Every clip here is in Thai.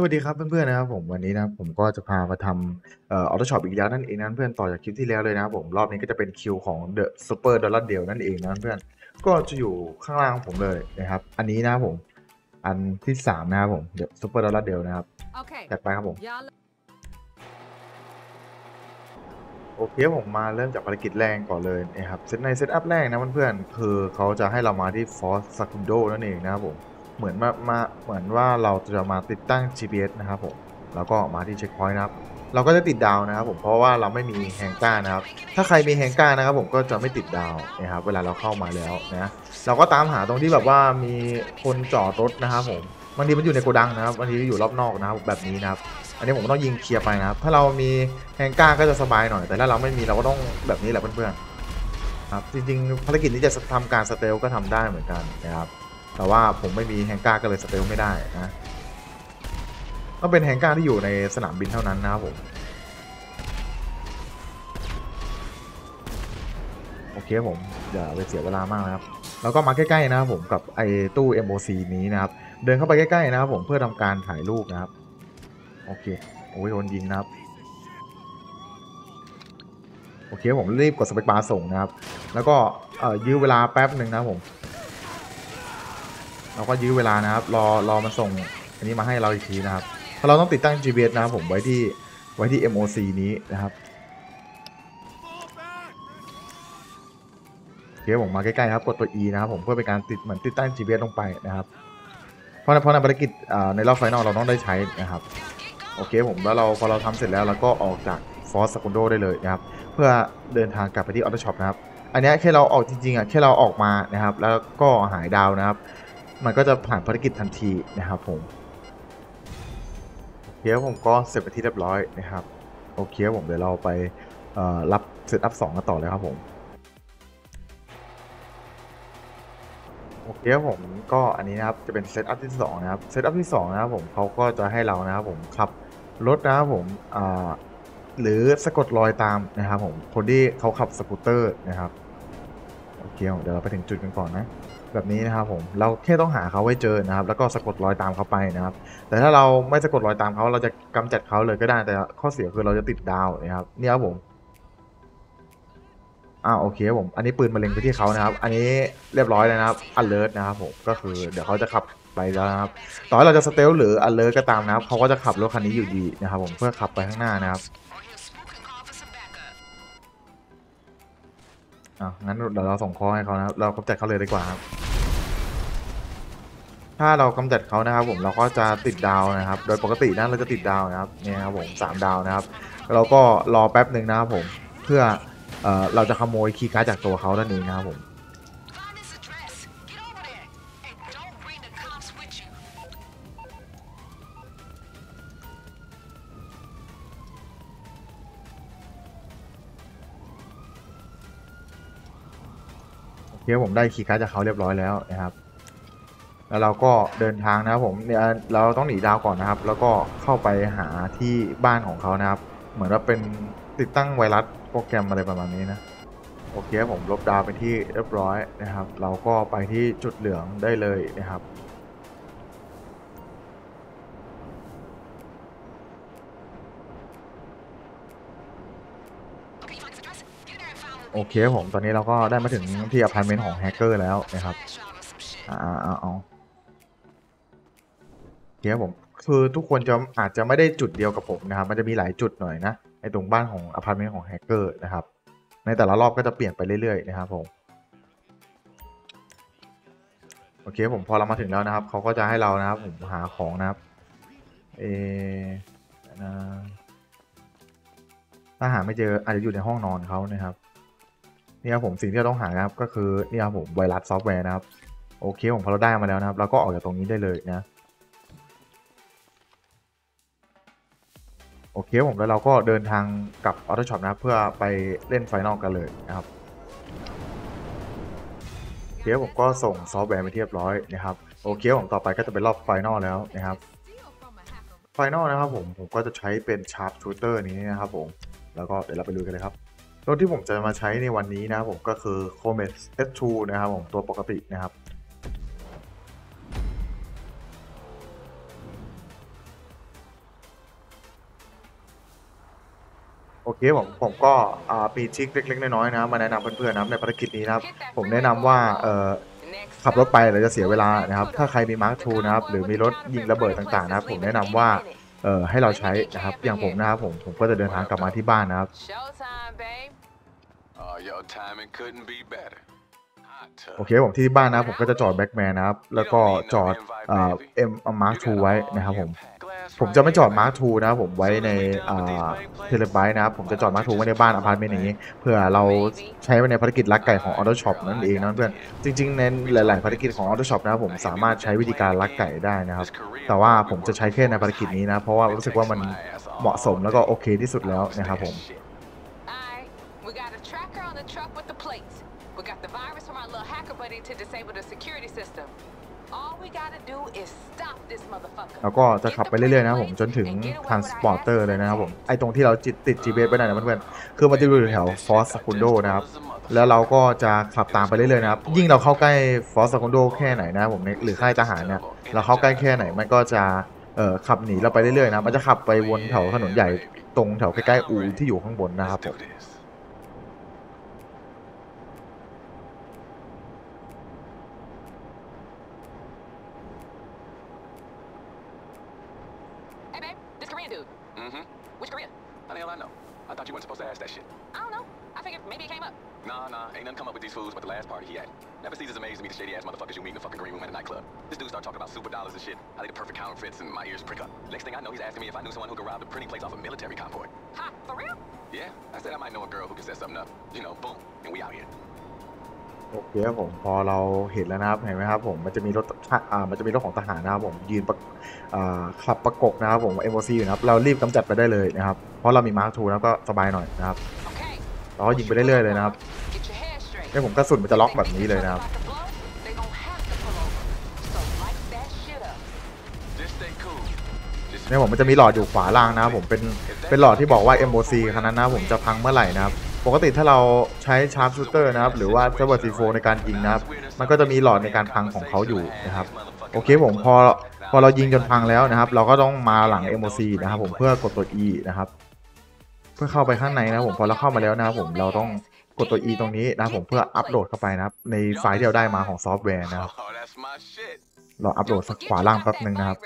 สวัสดีครับเพื่อนๆนะครับผมวันนี้นะครับผมก็จะพามาทำเอ่อ Auto Shop อีกแล้วนั่นเองนะเพื่อนต่อจากคลิปที่แล้วเลยนะครับผมรอบนี้ก็จะเป็นคิวของ The Super Dollar Deal นั่นเองนะเพื่อนก็จะอยู่ข้างล่างของผมเลยนะครับ อันนี้นะครับผมอันที่สามนะครับผม The Super Dollar Deal นะครับ Okay. จัดไปครับผม Y'all โอเคผมมาเริ่มจากภารกิจแรกก่อนเลยนะครับเซตใน setup แรกนะเพื่อนๆคือเขาจะให้เรามาที่ Fort Zancudo นั่นเองนะครับผม เหมือนมามาเหมือนว่าเราจะมาติดตั้ง GPS นะครับผมแล้วก็มาที่ checkpoint นะครับ เราก็จะติดดาวนะครับผมเพราะว่าเราไม่มี hangar นะครับ ถ้าใครมี hangar นะครับผมก็จะไม่ติดดาวนะครับเวลาเราเข้ามาแล้วนะเราก็ตามหาตรงที่แบบว่ามีคนจอดรถนะครับผมบางทีมันอยู่ในโกดังนะครับบางทีอยู่รอบนอกนะครับแบบนี้นะครับอันนี้ผมต้องยิงเคลียร์ไปนะครับ ถ้าเรามี hangar ก็จะสบายหน่อย แต่ถ้าเราไม่มีเราก็ต้องแบบนี้แหละเพื่อนๆครับจริงๆภารกิจนี้จะทำการ stealth ก็ทำได้เหมือนกันนะครับ แต่ว่าผมไม่มี hangar ก็เลย stealth ไม่ได้นะต้องเป็น hangar ที่อยู่ในสนามบินเท่านั้นนะครับผมโอเคผมอย่าไปเสียเวลามากนะครับแล้วก็มาใกล้ๆนะครับผมกับไอ้ตู้ MOC นี้นะครับ เดินเข้าไปใกล้ๆนะครับผมเพื่อทำการถ่ายรูปนะครับ โอเคโอ้ยโดนยิงนะครับ โอเคผมรีบกด spacebar ส่งนะครับ แล้วก็เอ่ยื้อเวลาแป๊บหนึ่งนะผม เราก็ยื้อเวลานะครับ รอรอมันส่งอันนี้มาให้เราอีกทีนะครับเพราะเราต้องติดตั้ง GPS นะครับผมไว้ที่ไว้ที่ MOC นี้นะครับโอเคผมมาใกล้ๆครับกดตัว E นะครับผมเพื่อเป็นการติดเหมือนติดตั้ง GPS ลงไปนะครับ เพราะในเพราะในภารกิจในรอบไฟนอลเราต้องได้ใช้นะครับโอเคผมแล้วเราพอเราทำเสร็จแล้วเราก็ออกจากฟอสซ c ค n นโดได้เลยนะครับ เพื่อเดินทางกลับไปที่ Auto Shop นะครับ อันนี้แค่เราออกจริงๆอะแค่เราออกมานะครับ แล้วก็หายดาวนะครับ มันก็จะผ่านภารกิจทันทีนะครับผมโอเคผมก็เสร็จไปที่เรียบร้อยนะครับโอเคผมเดี๋ยวเราไปรับ setup สองกันต่อเลยครับผมโอเคครับผมก็อันนี้นะครับจะเป็น setup ที่2นะครับ setup ที่2นะครับผมเขาก็จะให้เรานะครับผมขับรถนะครับผมหรือสะกดรอยตามนะครับผมคนที่เขาขับสกูตเตอร์นะครับโอเคเดี๋ยวเราไปถึงจุดกันก่อนนะ แบบนี้นะครับผมเราแค่ต้องหาเขาไว้เจอนะครับ แล้วก็สะกดรอยตามเขาไปนะครับ แต่ถ้าเราไม่สะกดรอยตามเขาเราจะกำจัดเขาเลยก็ได้แต่ข้อเสียคือเราจะติดดาวนะครับเนี่ยครับผมอ่าวโอเคครับผมอันนี้ปืนมาเล็งไปที่เขานะครับ อันนี้เรียบร้อยแล้วนะครับ alert นะครับผมก็คือเดี๋ยวเขาจะขับไปแล้วนะครับต่อให้เราจะสเตลหรือ alert ก็ตามนะครับเขาก็จะขับรถคันนี้อยู่ดีนะครับผมเพื่อขับไปข้างหน้านะครับอะงั้นเดี๋ยวเราส่งคอให้เขานะครับเรากำจัดเขาเลยดีกว่าครับ ถ้าเรากำจัดเขานะครับผมเราก็จะติดดาวนะครับ โดยปกตินะเราจะติดดาวนะครับเนี่ยครับผมสามดาวนะครับ เราก็รอแป๊บหนึ่งนะครับผมเพื่อเออเราจะขโมยคีย์การ์ดจากตัวเขานั่นเองนะครับผมโอเคผมได้คีย์การ์ดจากเขาเรียบร้อยแล้วนะครับ แล้วเราก็เดินทางนะครับผมเนี่ยเราต้องหนีดาวก่อนนะครับ แล้วก็เข้าไปหาที่บ้านของเขานะครับ เหมือนว่าเป็นติดตั้งไวรัสโปรแกรมอะไรประมาณนี้นะโอเคผมลบดาวไปที่เรียบร้อยนะครับ เราก็ไปที่จุดเหลืองได้เลยนะครับโอเคผมตอนนี้เราก็ได้มาถึงที่อพาร์ตเมนต์ของแฮกเกอร์แล้วนะครับอ่าเอา เอาโอเคครับผมคือทุกคนจะอาจจะไม่ได้จุดเดียวกับผมนะครับ มันจะมีหลายจุดหน่อยนะไอตรงบ้านของอพาร์ตเมนต์ของแฮกเกอร์นะครับ ในแต่ละรอบก็จะเปลี่ยนไปเรื่อยๆนะครับผมโอเคผมพอเรามาถึงแล้วนะครับเขาก็จะให้เรานะครับผมหาของนะครับเอนะถ้าหาไม่เจออาจจะอยู่ในห้องนอนเขานะครับนี่ครับผมสิ่งที่เราต้องหานะครับก็คือนี่ครับผมไวรัสซอฟต์แวร์นะครับโอเคผมพอเราได้มาแล้วนะครับเราก็ออกจากตรงนี้ได้เลยนะ โอเคผมแล้วเราก็เดินทางกลับ Auto Shop นะเพื่อไปเล่น final กันเลยนะครับโอเคผมก็ส่งซอฟต์แวร์ไปเรียบร้อยนะครับโอเคผมต่อไปก็จะเป็นรอบ final แล้วนะครับ final นะครับผมผมก็จะใช้เป็น sharpshooter นี้นะครับผมแล้วก็เดี๋ยวเราไปดูกันเลยครับรถที่ผมจะมาใช้ในวันนี้นะครับผมก็คือ Comet S2 นะครับผมตัวปกตินะครับ โอเคผมผมก็อ่ามี trick เล็กๆน้อยๆนะครับมาแนะนำเพื่อนๆนะครับในภารกิจนี้นะครับผมแนะนำว่าเอ่อขับรถไปเราจะเสียเวลานะครับ ถ้าใครมี Mark Two นะครับหรือมีรถยิงระเบิดต่างๆนะครับ ผมแนะนำว่าเอ่อให้เราใช้นะครับ อย่างผมนะครับผมผมก็จะเดินทางกลับมาที่บ้านนะครับ Showtime, babe. Oh, your timing couldn't be better. Hot tub. โอเคผมที่บ้านนะครับผมก็จะจอดแบ็กแมนนะครับ แล้วก็จอดเอ่อเอ็ม Mark Two ไว้นะครับผม ผมจะไม่จอด Mark Two นะครับผมไว้ในอ่า Terrorbyte นะครับผมจะจอด Mark Two ไว้ในบ้านอพาร์ตเมนต์อย่างนี้เพื่อเราใช้ไว้ในภารกิจลักไก่ของ Auto Shop นั่นเองนะเพื่อนจริงๆในหลายๆภารกิจของ Auto Shop นะครับผมสามารถใช้วิธีการลักไก่ได้นะครับ แต่ว่าผมจะใช้แค่ในภารกิจนี้นะ เพราะว่ารู้สึกว่ามันเหมาะสมแล้วก็โอเคที่สุดแล้วนะครับผม Alright, we got a tracker on the truck with the plates. We got the virus from our little hacker buddy to disable the security system. All we gotta do is stop this motherfucker. แล้วก็จะขับไปเรื่อยๆนะครับผมจนถึงทางสปอร์เตอร์เลยนะครับผมไอตรงที่เราจิตติด GPS ไปนั่นนะเพื่อนๆคือมันจะอยู่แถว Fort Zancudo นะครับแล้วเราก็จะขับตามไปเรื่อยๆนะครับยิ่งเราเข้าใกล้ Fort Zancudo แค่ไหนนะครับผมหรือค่ายทหารเนี่ยเราเข้าใกล้แค่ไหนมันก็จะเอ่อขับหนีเราไปเรื่อยๆนะมันจะขับไปวนแถวถนนใหญ่ตรงแถวใกล้ๆอู่ที่อยู่ข้างบนนะครับผม Mm-hmm. Which Korea? How the hell I know? I thought you weren't supposed to ask that shit. I don't know. I figured maybe it came up. Nah, nah, ain't nothing come up with these fools but the last party he had. Never ceases to amaze me the shady ass motherfuckers you meet in the fucking green room at a nightclub. This dude start talking about super dollars and shit. I they the perfect counterfeits and my ears prick up. Next thing I know, he's asking me if I knew someone who could rob the printing plates off a military convoy. Ha, for real? Yeah, I said I might know a girl who could set something up. You know, boom, and we out here. โอเคครับผมพอเราเห็นแล้วนะครับเห็นไหมครับผมมันจะมีรถอ่ามันจะมีรถของทหารนะครับผมยืนอ่าขับประกบนะครับผม MOC อซีอยู่นะครับเรารีบกำจัดไปได้เลยนะครับเพราะเรามี Mark Two แล้วก็สบายหน่อยนะครับเราก็ยิงไปเรื่อยๆเลยนะครับเนี่ยผมกระสุนมันจะล็อกแบบนี้เลยนะครับเนี่ยผมมันจะมีหลอดอยู่ขวาล่างนะครับผมเป็นเป็นหลอดที่บอกว่า MOC คันนั้นนะผมจะพังเมื่อไหร่นะครับ ปกติถ้าเราใช้ Sharpshooter นะครับ หรือว่าเซเวอร์ C4ในการยิงนะครับ มันก็จะมีหลอดในการพังของเขาอยู่นะครับ โอเคผมพอพอเรายิงจนพังแล้วนะครับ เราก็ต้องมาหลัง MOC นะครับผมเพื่อกดตัว E นะครับ เพื่อเข้าไปข้างในนะครับผมพอเราเข้ามาแล้วนะครับผมเราต้องกดตัว E ตรงนี้นะครับผมเพื่ออัปโหลดเข้าไปนะครับ ในไฟล์ที่เราได้มาของซอฟต์แวร์นะครับเราอัปโหลดสักขวาล่างแป๊บนึงนะครับ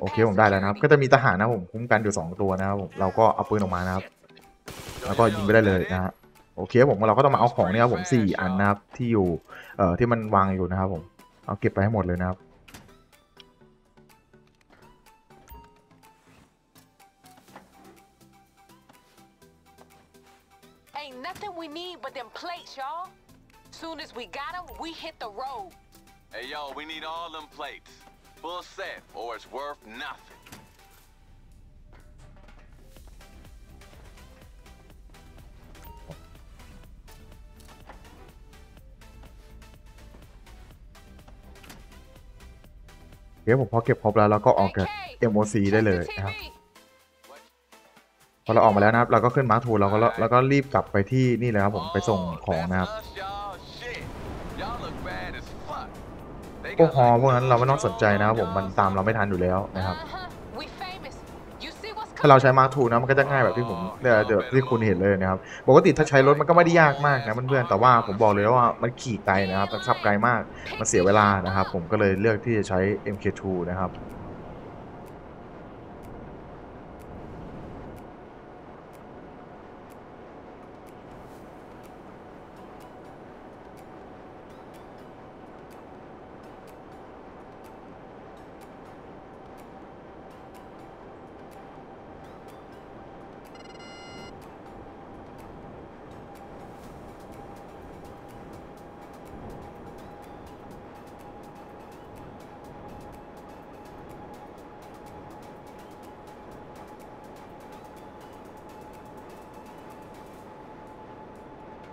โอเคผมได้แล้วนะครับ ก็จะมีทหารนะผมคุ้มกันอยู่2ตัวนะครับผมเราก็เอาปืนออกมานะครับ แล้วก็ยิงไปได้เลยนะฮะโอเคผมเราก็ต้องมาเอาของเนี่ยครับผมสี่อันนะครับที่อยู่เอ่อที่มันวางอยู่นะครับผมเอาเก็บไปให้หมดเลยนะครับ เคผมพอเก็บครบแล้วเราก็ออกจาก AK, MOC ได้เลยนะครับพอเราออกมาแล้วนะครับ เราก็ขึ้น Mark Two เราก็แล้วก็รีบกลับไปที่นี่เลยครับผมไปส่งของนะครับพวกฮอพวกนั้นเราไม่ต้องสนใจนะครับผมมันตามเราไม่ทันอยู่แล้วนะครับ ถ้าเราใช้ Mark Two นะมันก็จะง่ายแบบที่ผมเดี๋ยวเดี๋ยวที่คุณเห็นเลยนะครับปกติถ้าใช้รถมันก็ไม่ได้ยากมากนะเพื่อนๆแต่ว่าผมบอกเลยว่ามันขี่ไกลนะครับมันขับไกลมากมันเสียเวลานะครับ ผมก็เลยเลือกที่จะใช้ MK2 นะครับ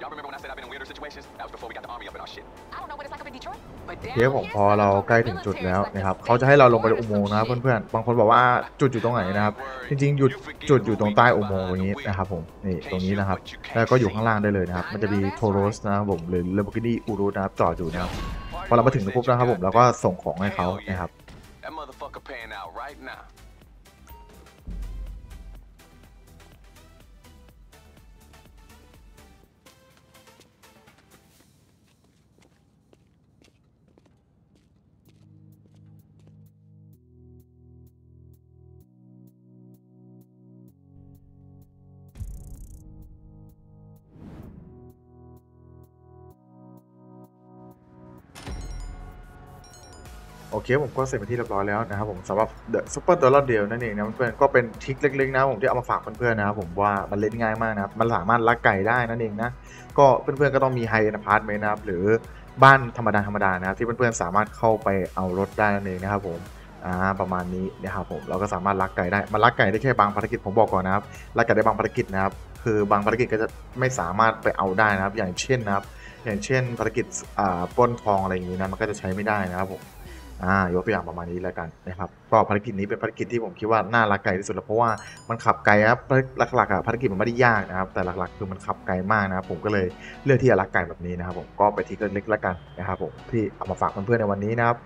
Y'all remember when I said I've been in weirder situations? That was before we got the army up in our shit. I don't know what it's like up in Detroit, but โอ down เคผม here, พอเราใกล้ถึงจุดแล้วนะครับเขาจะให้เราลงไปในอุโมงค์นะครับเพื่อนๆบางคนบอกว่าจุดอยู่ตรงไหนนะครับ จริงๆหยุดจุดอยู่ตรงใต้อุโมงค์อย่างนี้นะครับผมนี่ตรงนี้นะครับ แล้วก็อยู่ข้างล่างได้เลยนะครับ มันจะมีโทโรสนะครับผมหรือ Lamborghini Urus นะครับจอดอยู่นะครับพอเรามาถึงปุ๊บนะครับผมเราก็ส่งของให้เขานะครับ โอเคผมก็เสร็จเป็นที่เรียบร้อยแล้วนะครับผมสำหรับ The Super Dollar Deal นั่นเองนะเพื่อนก็เป็นทริคเล็กๆนะผมที่เอามาฝากเพื่อนๆนะครับผมว่ามันเล่นง่ายมากนะครับมันสามารถลักไก่ได้นั่นเองนะก็เพื่อนๆก็ต้องมี High End Apartment นะครับหรือบ้านธรรมดาธรรมดานะครับที่เพื่อนๆสามารถเข้าไปเอารถได้นั่นเองนะครับผมอ่าประมาณนี้นะครับผมเราก็สามารถลักไก่ได้มันลักไก่ได้แค่บางภารกิจผมบอกก่อนนะครับลักไก่ได้บางภารกิจนะครับคือบางภารกิจก็จะไม่สามารถไปเอาได้นะครับ อย่างเช่นนะครับอย่างเช่นภารกิจอ่าปล้นทองอะไรอย่างนี้นะมันก็จะใช้ไม่ได้นะครับผม อ่ายกตัวอย่างประมาณนี้แล้วกันนะครับก็ภารกิจนี้เป็นภารกิจที่ผมคิดว่าน่ารักไกลที่สุดแล้วเพราะว่ามันขับไกลครับหลักๆอะภารกิจมันไม่ได้ยากนะครับ แต่หลักๆ คือมันขับไกลมากนะครับผมก็เลยเลือกที่จะรักไกลแบบนี้นะครับผมก็ไปที่เล็กๆแล้วกันนะครับผมที่เอามาฝากเพื่อนๆในวันนี้นะครับ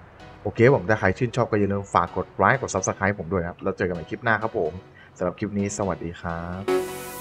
โอเคผมถ้าใครชื่นชอบก็อย่าลืมฝากกดไลค์กด subscribe ผมด้วยนะครับแล้วเจอกันใหม่คลิปหน้าครับผมสำหรับคลิปนี้สวัสดีครับ